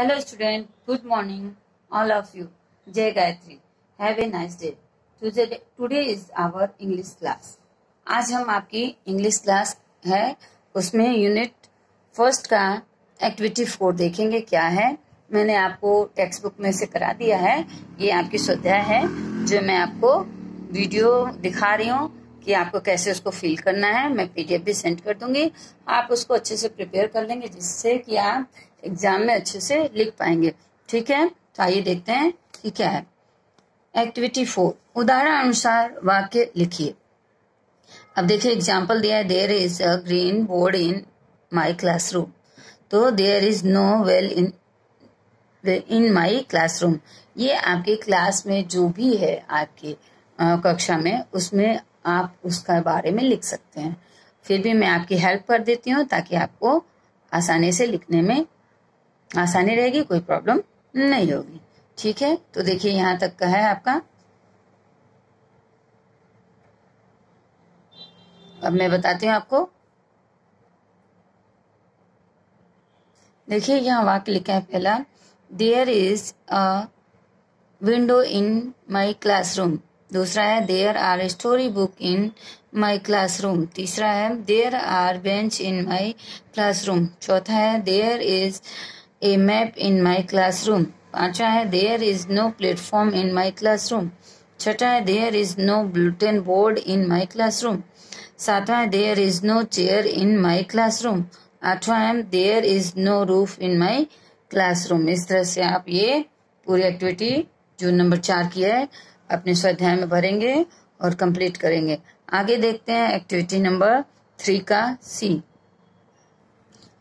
Student, good morning all of you. Jai Gayatri. Have a nice day. Today, today is our English class. आज हम आपकी English class है उसमें unit first का activity four देखेंगे क्या है मैंने आपको टेक्स्ट बुक में से करा दिया है ये आपकी स्वाध्याय है जो मैं आपको वीडियो दिखा रही हूँ कि आपको कैसे उसको फिल करना है मैं पीडीएफ भी सेंड कर दूँगी आप उसको अच्छे से प्रिपेयर कर लेंगे जिससे कि आप एग्ज़ाम में अच्छे से लिख पाएँगे। ठीक है? तो आइए देखते हैं कि क्या है। एक्टिविटी फोर उदाहरण अनुसार वाक्य लिखिए। अब देखिए एग्ज़ाम्पल दिया है there is a green board in my classroom तो there is no well in in my classroom ये आपके क्लास में जो भी है, आपके कक्षा में, उसमें आप उसका बारे में लिख सकते हैं। फिर भी मैं आपकी हेल्प कर देती हूँ ताकि आपको आसानी से लिखने में आसानी रहेगी, कोई प्रॉब्लम नहीं होगी। ठीक है? तो देखिए यहाँ तक का है आपका। अब मैं बताती हूँ आपको। देखिए यहाँ वाक्य लिखा है पहला there is a window in my classroom दूसरा है there are story book in my classroom तीसरा है there are bench in my classroom चौथा है there is a map in my classroom पांचवा है there is no platform in my classroom छठा है there is no bulletin board in my classroom सातवां है there is no chair in my classroom आठवां है there is no roof in my classroom इस तरह से आप ये पूरी एक्टिविटी जो नंबर चार की है, अपने स्वाध्याय में भरेंगे और कंप्लीट करेंगे। आगे देखते हैं एक्टिविटी नंबर थ्री का सी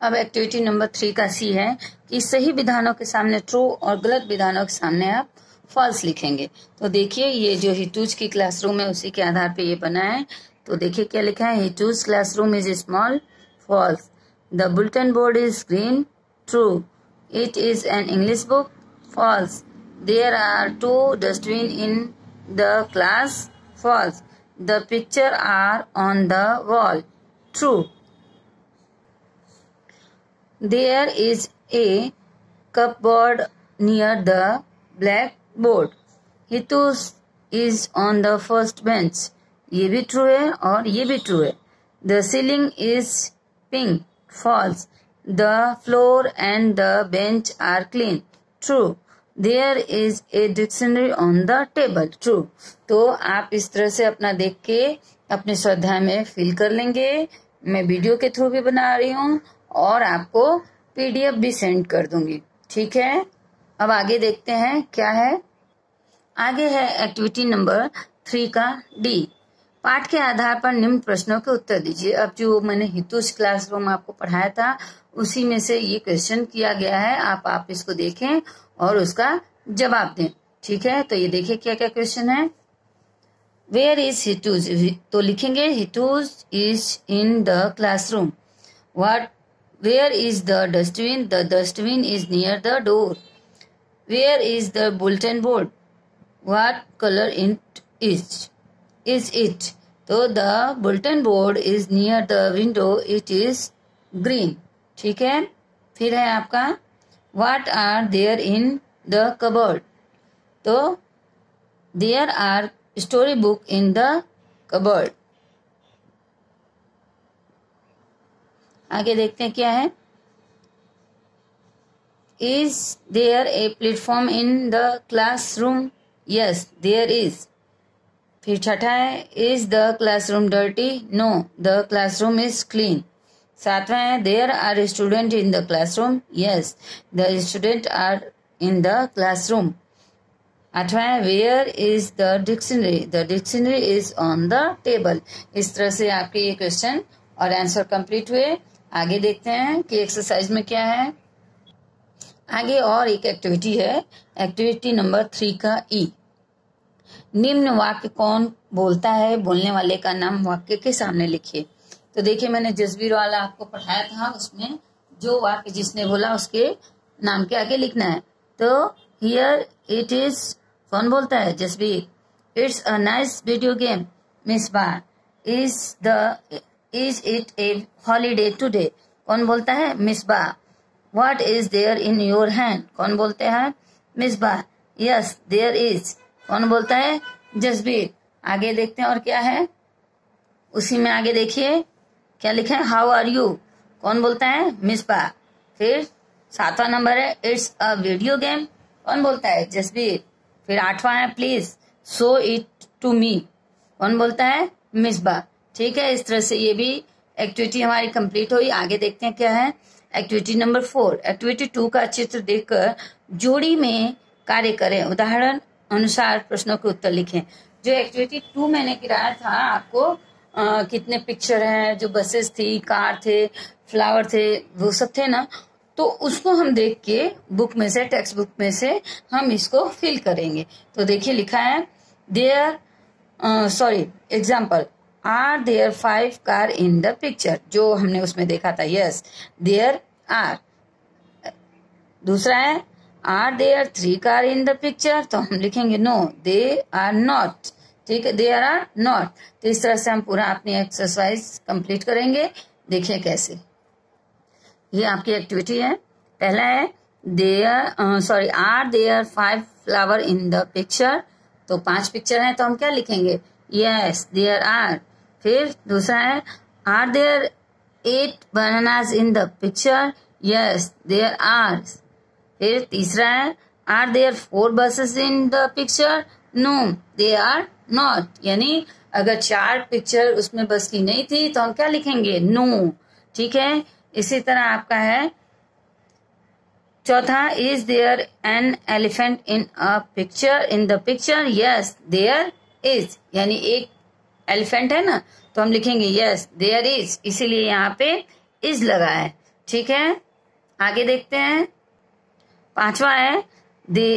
अब एक्टिविटी नंबर थ्री का सी है कि सही विधानों के सामने ट्रू और गलत विधानों के सामने आप फॉल्स लिखेंगे। तो देखिए, ये जो हिटूज की क्लासरूम है, उसी के आधार पे ये बना है। तो देखिए क्या लिखा है? हिटूज classroom is small false the bulletin board is green true it is an English book false there are two dustbin in the class false the picture are on the wall True. There is a cupboard near the blackboard. Hitu is on the first bench. ये भी true है और ये भी true है the ceiling is pink false the floor and the bench are clean true there is a dictionary on the table true तो आप इस तरह से अपना देख के अपने स्वाध्याय में फिल कर लेंगे। मैं वीडियो के थ्रू भी बना रही हूँ। और आपको पीडीएफ भी सेंड कर दूँगी। ठीक है? अब आगे देखते हैं क्या है। आगे है एक्टिविटी नंबर थ्री का डी। पाठ के आधार पर निम्न प्रश्नों के उत्तर दीजिए। अब जो मैंने हितुष क्लासरूम आपको पढ़ाया था, उसी में से ये क्वेश्चन किया गया है। आप आप इसको देखें और उसका जवाब दें। ठीक है? तो ये देखिए क्या क्या क्वेश्चन है। वेयर इज़ हिटूज तो लिखेंगे हिटूज is in the classroom what where is the dustbin the dustbin is near the door where is the bulletin board what colour in is is it तो the bulletin board is near the window it is green ठीक है फिर है आपका what are there in the cupboard तो there are story book in the cupboard आगे देखते हैं क्या है। Is there a platform in the classroom yes there is फिर छठा है is the classroom dirty no the classroom is clean सातवां है there are student in the classroom yes the student are in the classroom आठवां है where is the dictionary the dictionary is on the table इस तरह से आपके ये question और आंसर कंप्लीट हुए। आगे देखते हैं कि एक्सरसाइज में क्या है। आगे और एक एक्टिविटी है। एक्टिविटी नंबर थ्री का ई e. निम्न वाक्य कौन बोलता है? बोलने वाले का नाम वाक्य के सामने लिखिए। तो देखिए, मैंने जसबीर वाला आपको पढ़ाया था उसमें जो वाक्य जिसने बोला उसके नाम के आगे लिखना है। तो हियर इट इज़ कौन बोलता है? Jasbir. It's a nice video game miss bar is the is it a holiday today कौन बोलता है? मिस बा what is there in your hand कौन बोलते हैं? मिसबा। यस देयर इज़ कौन बोलता है? जसबीर। आगे देखते हैं और क्या है? उसी में आगे देखिए। क्या लिखा है? हाउ आर यू कौन बोलता है? मिसबा। फिर सातवां नंबर है इट्स अ वीडियो गेम कौन बोलता है? जसबीर। फिर आठवां है please show it to me कौन बोलता है? मिसबा। ठीक है इस तरह से ये भी एक्टिविटी हमारी कंप्लीट हुई। आगे देखते हैं क्या है। Activity number four activity two का चित्र देखकर जोड़ी में कार्य करें। उदाहरण अनुसार प्रश्नों के उत्तर लिखें। जो एक्टिविटी टू मैंने कराया था आपको आ, कितने पिक्चर हैं जो बसेस थी कार थे फ्लावर थे वो सब थे ना तो उसको हम देख के बुक में से टेक्स्ट बुक में से हम इसको फिल करेंगे। तो देखिए लिखा है there sorry example are, there five car in the picture. जो हमने उसमें देखा था, यस, देयर आर। दूसरा है, are, there three car in the picture तो हम लिखेंगे नो, दे आर नॉट। ठीक है, देयर आर आर नॉट। तो इस तरह से हम पूरा अपनी एक्सरसाइज कंप्लीट करेंगे, देखिए कैसे। ये आपकी एक्टिविटी है। पहला है, there sorry, are, there five flower in the picture. तो पाँच पिक्चर है तो हम क्या लिखेंगे? Yes, there are. फिर दूसरा है are there eight bananas in the picture yes there are फिर तीसरा है are there four buses in the picture no they are not यानी अगर चार पिक्चर उसमें बस की नहीं थी तो हम क्या लिखेंगे? नो ठीक है? इसी तरह आपका है। चौथा is there an elephant in a picture in the picture yes there is यानी एक एलिफेंट है ना तो हम लिखेंगे यस देयर इज़ इसीलिए यहाँ पे इज़ लगा है। ठीक है? आगे देखते हैं। पांचवा है they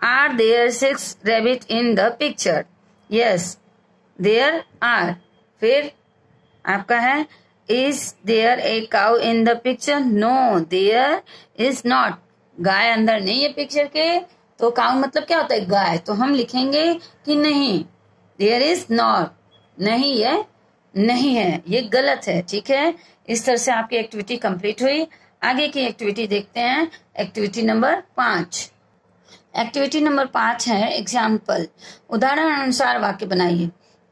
are there six rabbit in the picture yes there are फिर आपका है is there a cow in the picture no there is not गाय अंदर नहीं है पिक्चर के तो काउ मतलब क्या होता है? गाय। तो हम लिखेंगे कि नहीं। देयर इज़ नॉट नहीं है नहीं है, ये गलत है, ठीक है? इस तरह से आपकी एक्टिविटी कंप्लीट हुई। आगे की एक्टिविटी देखते हैं। एक्टिविटी नंबर पाँच। एक्टिविटी नंबर पाँच है एग्ज़ाम्पल उदाहरण अनुसार वाक्य बनाइए।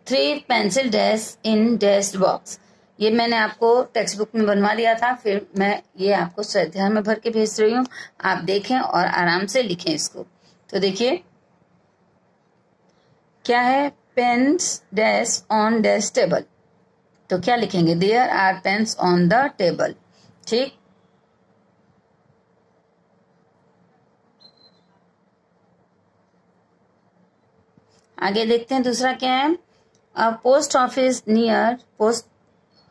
Three pencil dash in dash box ये मैंने आपको टेक्स्ट बुक में बनवा दिया था, फिर मैं ये आपको स्वाध्याय में भर के भेज रही हूँ। आप देखें और आराम से लिखें इसको। तो देखिए, क्या है? Pens dash on dash table तो क्या लिखेंगे? There are pens on the table ठीक? आगे देखते हैं दूसरा क्या है? A post office near post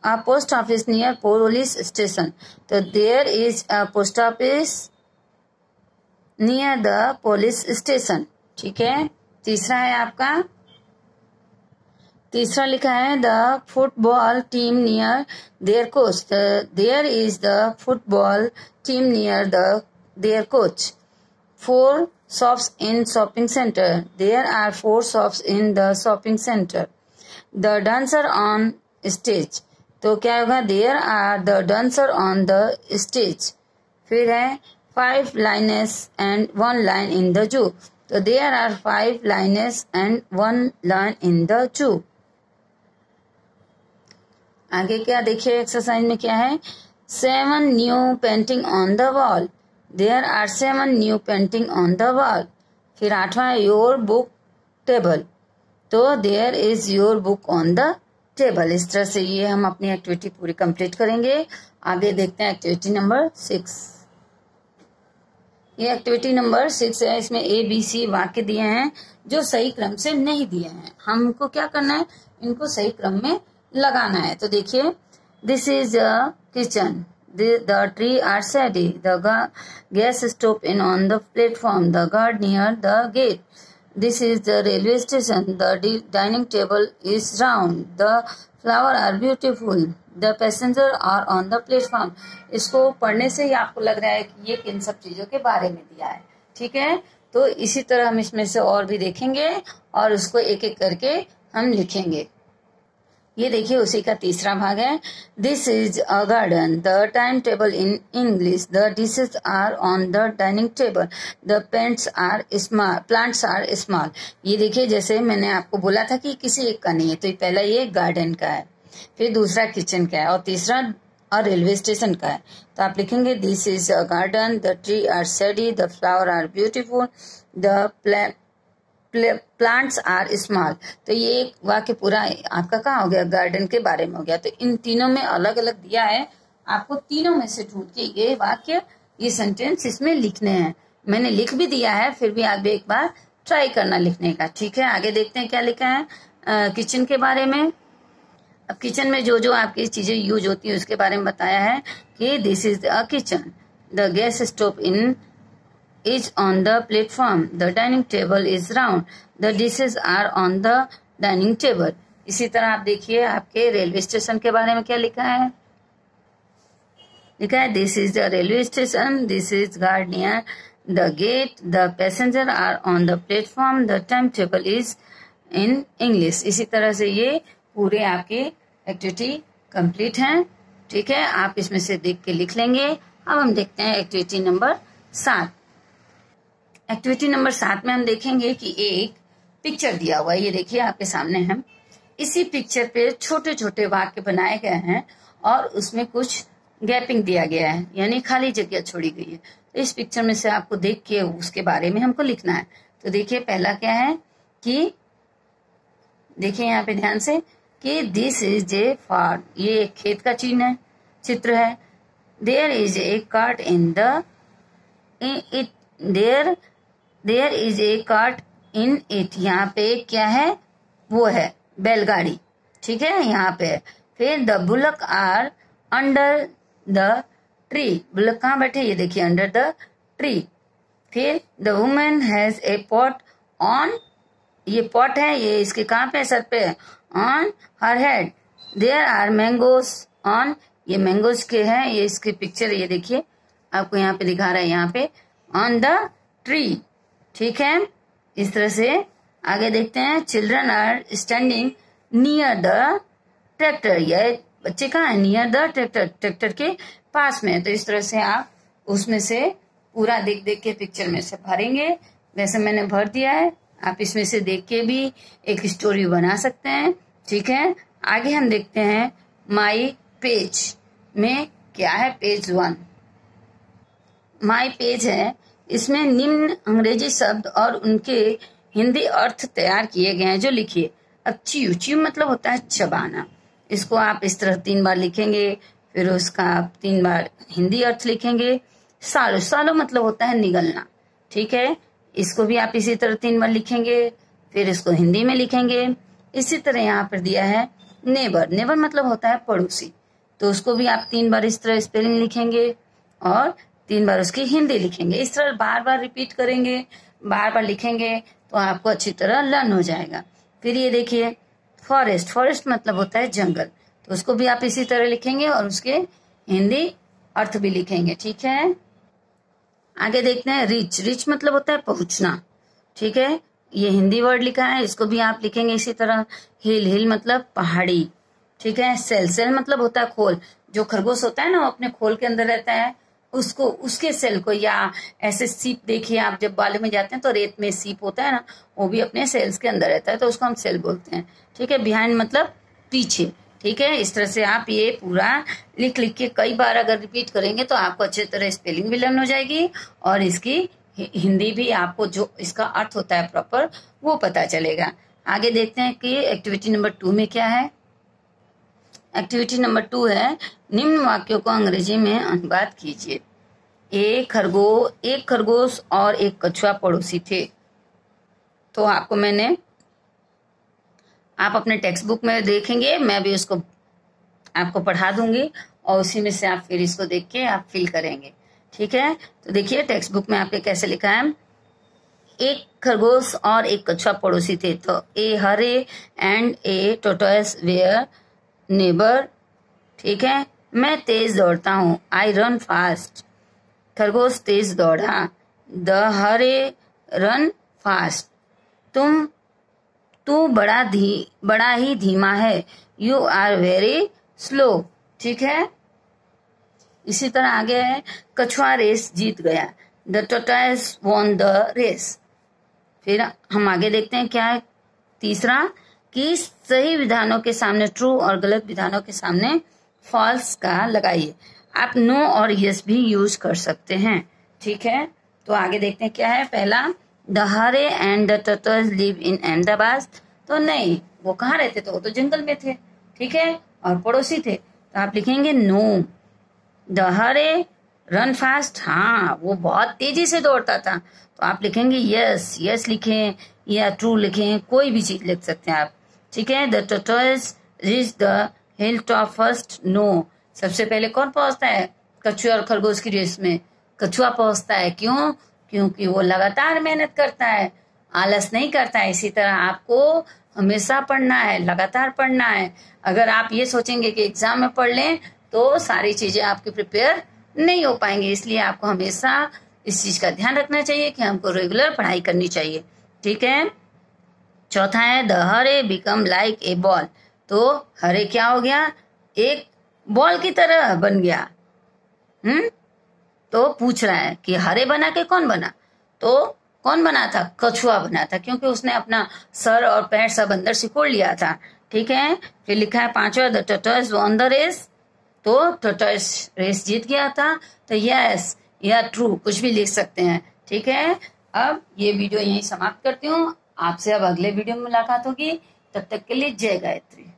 a post office near police station तो there is a post office near the police station ठीक है? तीसरा है आपका तीसरा लिखा है, the football team near there coach. There is the football team near the, there coach. Four shops in shopping center there are four shops in the shopping center the dancer on stage तो क्या होगा? There are the dancer on the stage. फिर है, five lioness and one lion in the zoo. तो there are five lioness and one lion in the zoo. आगे क्या देखिए exercise में क्या है? Seven new painting on the wall there are seven new painting on the wall फिर आठवां your book table तो there is your book on the table इस तरह से ये हम अपनी एक्टिविटी पूरी कंप्लीट करेंगे। आगे देखते हैं एक्टिविटी नंबर सिक्स ये एक्टिविटी नंबर सिक्स है। इसमें ए बी सी वाक्य दिए हैं, जो सही क्रम से नहीं दिए हैं। हमको क्या करना है? इनको सही क्रम में लगाना है तो देखिए this is a kitchen the tree are shady the gas stove in on the platform the guard near the gate This is the railway station. The dining table is round. The flower are beautiful. The passenger are on the platform. इसको पढ़ने से ही आपको लग रहा है कि ये किन सब चीज़ों के बारे में दिया है ठीक है तो इसी तरह हम इसमें से और भी देखेंगे और उसको एक एक करके हम लिखेंगे ये देखिए उसी का तीसरा भाग है। This is a garden the time table in English the dishes are on the dining table the paints are small plants are small ये देखिए, जैसे मैंने आपको बोला था कि किसी एक का नहीं है तो पहला ये गार्डन का है। फिर दूसरा किचन का है और तीसरा और रेलवे स्टेशन का है। तो आप लिखेंगे this is a garden the tree are shady the flower are beautiful the plants are small तो ये एक वाक्य पूरा आपका कहा हो गया? गार्डन के बारे में हो गया। तो इन तीनों में अलग अलग दिया है। आपको तीनों में से ढूंढ के ये वाक्य, ये सेंटेंस इसमें लिखने हैं। मैंने लिख भी दिया है, फिर भी आप एक बार ट्राई करना लिखने का। ठीक है? आगे देखते हैं क्या लिखा है। किचन के बारे में। अब किचन में जो जो आपकी चीज़ें यूज़ होती है, उसके बारे में बताया है कि this is a kitchen the gas stove in is on the platform. The dining table is round. The dishes are on the dining table. इसी तरह आप देखिए आपके रेलवे स्टेशन के बारे में क्या लिखा है? लिखा है this is the railway station this is guard near the gate the passenger are on the platform the time table is in English इसी तरह से ये पूरे आपके एक्टिविटी कंप्लीट हैं। ठीक है, आप इसमें से देख के लिख लेंगे। अब हम देखते हैं एक्टिविटी नंबर सात। एक्टिविटी नंबर सात में हम देखेंगे कि एक पिक्चर दिया हुआ है। ये देखिए आपके सामने है इसी पिक्चर पे छोटे छोटे वाक्य बनाए गए हैं और उसमें कुछ गैपिंग दिया गया है, यानी खाली जगह छोड़ी गई है। तो इस पिक्चर में से आपको देख के उसके बारे में हमको लिखना है। तो देखिए, पहला क्या है कि देखिए यहाँ पे ध्यान से कि दिस इज़ ए फार्म ये एक खेत का चिन्ह है, चित्र है। There is a cart in the it there there is a cart in it यहाँ पे क्या है? वो है, बैलगाड़ी। ठीक है? यहाँ पे फिर the bullock are under the tree bullock कहाँ बैठे? ये देखिए अंडर द ट्री फिर the women has a pot on ये पॉट है, ये इसके कहाँ पे सर पे on her head there are mangoes on ये मैंगोज के हैं, ये इसके पिक्चर ये देखिए। आपको यहाँ पे दिखा रहा है, यहाँ पे। ऑन द ट्री ठीक है? इस तरह से आगे देखते हैं। Children are standing near the tractor यह बच्चे कहा है? नियर द ट्रैक्टर ट्रैक्टर के पास में तो इस तरह से आप उसमें से पूरा देख देख के पिक्चर में से भरेंगे। वैसे मैंने भर दिया है। आप इसमें से देख के भी एक स्टोरी बना सकते हैं। ठीक है? आगे हम देखते हैं माई पेज में क्या है? पेज वन माई पेज है इसमें निम्न अंग्रेज़ी शब्द और उनके हिंदी अर्थ तैयार किए गए हैं, जो लिखिए। अच्छी उची मतलब होता है चबाना। इसको आप इस तरह तीन बार लिखेंगे, फिर उसका आप तीन बार हिंदी अर्थ लिखेंगे। सालो सालो मतलब होता है निगलना, ठीक है? इसको भी आप इसी तरह तीन बार लिखेंगे, फिर इसको हिंदी में लिखेंगे। इसी तरह यहाँ पर दिया है नेबर। नेबर मतलब होता है पड़ोसी। तो उसको भी आप तीन बार इस तरह स्पेलिंग लिखेंगे और तीन बार उसकी हिंदी लिखेंगे। इस तरह बार बार रिपीट करेंगे बार बार लिखेंगे तो आपको अच्छी तरह लर्न हो जाएगा। फिर ये देखिए फॉरेस्ट फॉरेस्ट मतलब होता है जंगल। तो उसको भी आप इसी तरह लिखेंगे और उसके हिंदी अर्थ भी लिखेंगे, ठीक है? आगे देखते हैं रिच रिच मतलब होता है पहुँचना, ठीक है? ये हिंदी वर्ड लिखा है, इसको भी आप लिखेंगे इसी तरह। हिल हिल मतलब पहाड़ी, ठीक है? सेल सेल मतलब होता है खोल। जो खरगोश होता है ना, वो अपने खोल के अंदर रहता है। उसको, उसके सेल को या ऐसे सीप देखिए आप जब बालू में जाते हैं तो रेत में सीप होता है ना, वो भी अपने सेल्स के अंदर रहता है तो उसको हम सेल बोलते हैं। ठीक है? बिहाइंड मतलब पीछे। ठीक है? इस तरह से आप ये पूरा लिख लिख के कई बार अगर रिपीट करेंगे तो आपको अच्छी तरह स्पेलिंग भी लर्न हो जाएगी और इसकी हिंदी भी आपको जो इसका अर्थ होता है प्रॉपर वो पता चलेगा। आगे देखते हैं कि एक्टिविटी नंबर टू में क्या है। एक्टिविटी नंबर टू है, निम्न वाक्यों को अंग्रेज़ी में अनुवाद कीजिए। एक खरगो, एक खरगोश और एक कछुआ पड़ोसी थे। तो आपको मैंने, आप अपने टेक्स्ट बुक में देखेंगे, मैं भी उसको, आपको पढ़ा दूँगी और उसी में से आप फिर इसको देख के आप फिल करेंगे। ठीक है? तो देखिए टेक्स्ट बुक में आपके कैसे लिखा है? एक खरगोश और एक कछुआ पड़ोसी थे। तो a, hare and a tortoise were neighbour, ठीक है? मैं तेज दौड़ता हूँ। आई रन फास्ट खरगोश तेज दौड़ा। The hare run fast. तुम, तू बड़ा धी, बड़ा ही धीमा है। यू आर वेरी स्लो ठीक है? इसी तरह आगे है। कछुआ रेस जीत गया। The tortoise won the race फिर हम आगे देखते हैं क्या है। तीसरा कि सही विधानों के सामने ट्रू और गलत विधानों के सामने फॉल्स का लगाइए। आप नो और यस भी यूज़ कर सकते हैं। ठीक है? तो आगे देखते हैं क्या है। पहला, the hare and the turtles live in Ahmedabad. तो नहीं, वो कहाँ रहते थे? वो तो जंगल में थे। ठीक है? और पड़ोसी थे। तो आप लिखेंगे, no. The hare, run fast. हाँ वो बहुत तेज़ी से दौड़ता था। तो आप लिखेंगे, यस। यस लिखें या ट्रू लिखें, कोई भी चीज़ लिख सकते हैं आप। ठीक है? The turtles reach the hill top first no सबसे पहले कौन पहुँचता है? कछुआ और खरगोश की रेस में। कछुआ पहुँचता है। क्यों? क्योंकि वो लगातार मेहनत करता है। आलस नहीं करता है। इसी तरह आपको हमेशा पढ़ना है, लगातार पढ़ना है। अगर आप ये सोचेंगे कि एग्ज़ाम में पढ़ लें तो सारी चीज़ें आपकी प्रिपेयर नहीं हो पाएँगे। इसलिए आपको हमेशा इस चीज़ का ध्यान रखना चाहिए कि हमको रेगुलर पढ़ाई करनी चाहिए। ठीक है? चौथा है the hare become like a ball. तो हरे क्या हो गया? एक बॉल की तरह बन गया। हम्म? तो पूछ रहा है कि हरे बना के कौन बना? तो कौन बना था? कछुआ बना था, क्योंकि उसने अपना सर और पैर सब अंदर सिकोड़ लिया था। ठीक है? फिर लिखा है पांचवा, the tortoise won the race तो टटर्स रेस जीत गया था। तो यस या ट्रू कुछ भी लिख सकते हैं। ठीक है? अब ये वीडियो यहीं समाप्त करती हूँ। आपसे अब अगले वीडियो में मुलाकात होगी। तब तक के लिए जय गायत्री।